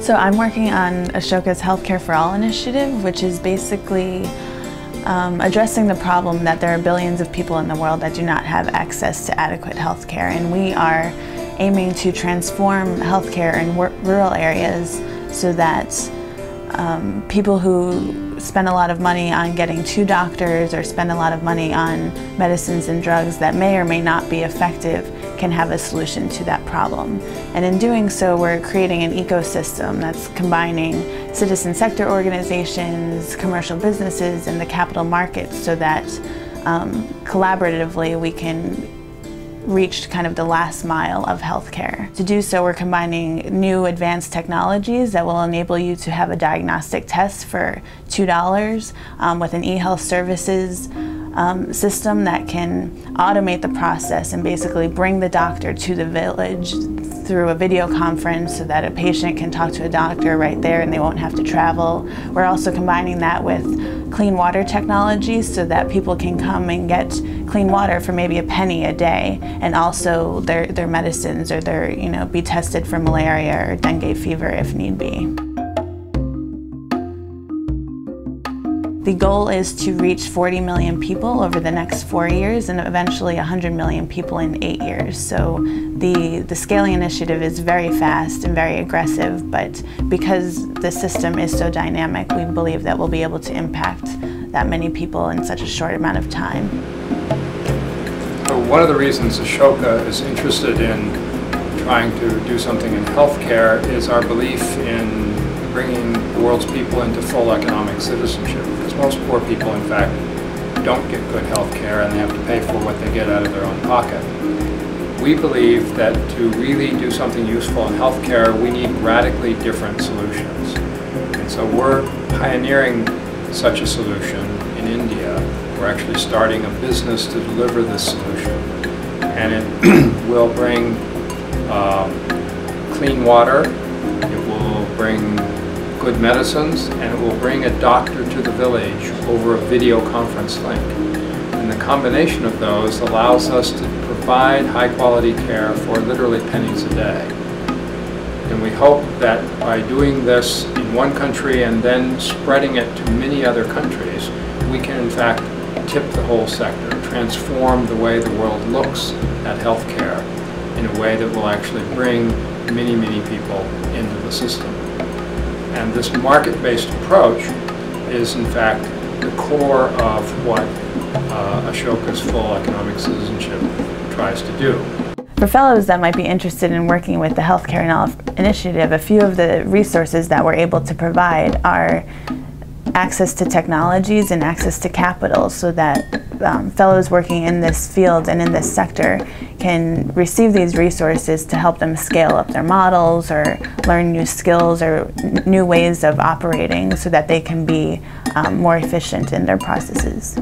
So I'm working on Ashoka's Healthcare for All initiative, which is basically um, addressing the problem that there are billions of people in the world that do not have access to adequate health care. And we are aiming to transform healthcare in rural areas so that um, people who spend a lot of money on getting to doctors or spend a lot of money on medicines and drugs that may or may not be effective can have a solution to that problem. And in doing so, we're creating an ecosystem that's combining citizen sector organizations, commercial businesses, and the capital markets so that um, collaboratively we can reached kind of the last mile of healthcare. To do so, we're combining new advanced technologies that will enable you to have a diagnostic test for $2 um, with an e-health services um, system that can automate the process and basically bring the doctor to the village through a video conference so that a patient can talk to a doctor right there and they won't have to travel. We're also combining that with clean water technology so that people can come and get clean water for maybe a penny a day and also their, their medicines or their, you know, be tested for malaria or dengue fever if need be. The goal is to reach 40 million people over the next four years and eventually 100 million people in eight years. So the, the scaling initiative is very fast and very aggressive, but because the system is so dynamic, we believe that we'll be able to impact that many people in such a short amount of time. one of the reasons Ashoka is interested in trying to do something in healthcare is our belief in bringing the world's people into full economic citizenship. Because most poor people, in fact, don't get good health care and they have to pay for what they get out of their own pocket. We believe that to really do something useful in healthcare, we need radically different solutions. And so we're pioneering such a solution in India. We're actually starting a business to deliver this solution. And it will bring um, clean water, it will bring good medicines, and it will bring a doctor to the village over a video conference link. And the combination of those allows us to provide high quality care for literally pennies a day. And we hope that by doing this in one country and then spreading it to many other countries, we can in fact tip the whole sector, transform the way the world looks at healthcare in a way that will actually bring many, many people into the system. And this market-based approach is in fact the core of what uh, Ashoka's full economic citizenship tries to do. For fellows that might be interested in working with the Healthcare Initiative, a few of the resources that we're able to provide are access to technologies and access to capital so that um, fellows working in this field and in this sector can receive these resources to help them scale up their models or learn new skills or new ways of operating so that they can be um, more efficient in their processes.